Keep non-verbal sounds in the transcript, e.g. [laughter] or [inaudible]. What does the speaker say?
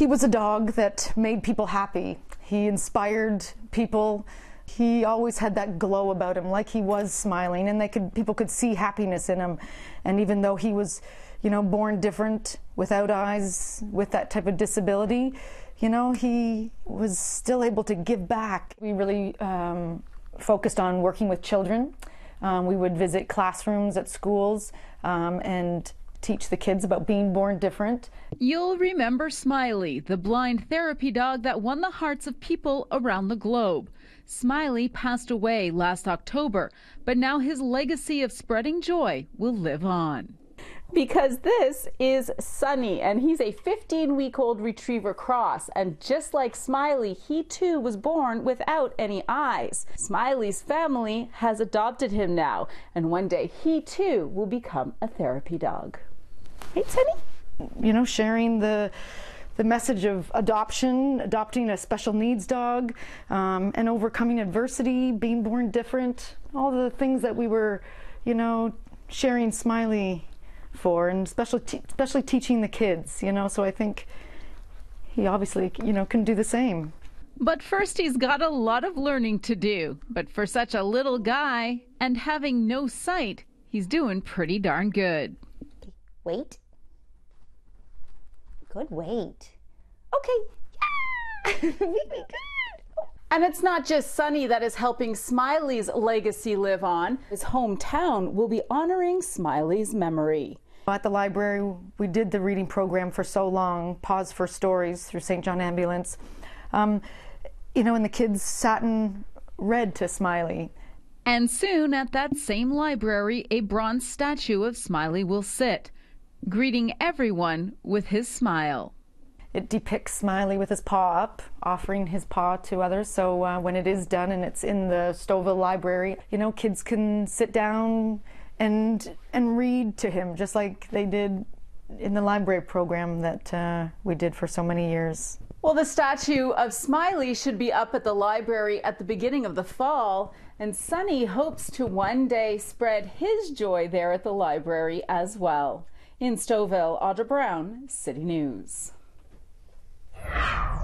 he was a dog that made people happy. He inspired people. He always had that glow about him, like he was smiling, and they could people could see happiness in him. And even though he was, you know, born different, without eyes, with that type of disability, you know, he was still able to give back. We really um, focused on working with children. Um, we would visit classrooms at schools um, and teach the kids about being born different. You'll remember Smiley, the blind therapy dog that won the hearts of people around the globe. Smiley passed away last October, but now his legacy of spreading joy will live on because this is Sunny and he's a 15 week old retriever cross and just like Smiley he too was born without any eyes. Smiley's family has adopted him now and one day he too will become a therapy dog. Hey Sunny? You know sharing the the message of adoption, adopting a special needs dog, um, and overcoming adversity, being born different, all the things that we were, you know, sharing Smiley for, and especially te especially teaching the kids. You know, so I think he obviously you know can do the same. But first, he's got a lot of learning to do. But for such a little guy and having no sight, he's doing pretty darn good. Wait. Good wait. Okay. [laughs] Yeah. [laughs] good. And it's not just Sunny that is helping Smiley's legacy live on. His hometown will be honoring Smiley's memory. At the library, we did the reading program for so long, Paws for Stories through St. John Ambulance. Um, you know, and the kids sat and read to Smiley. And soon at that same library, a bronze statue of Smiley will sit, greeting everyone with his smile. It depicts Smiley with his paw up, offering his paw to others. So uh, when it is done and it's in the Stouffville Library, you know, kids can sit down and and read to him just like they did in the library program that uh, we did for so many years. Well, the statue of Smiley should be up at the library at the beginning of the fall, and Sunny hopes to one day spread his joy there at the library as well. In Stouffville, Audra Brown, City News. Wow.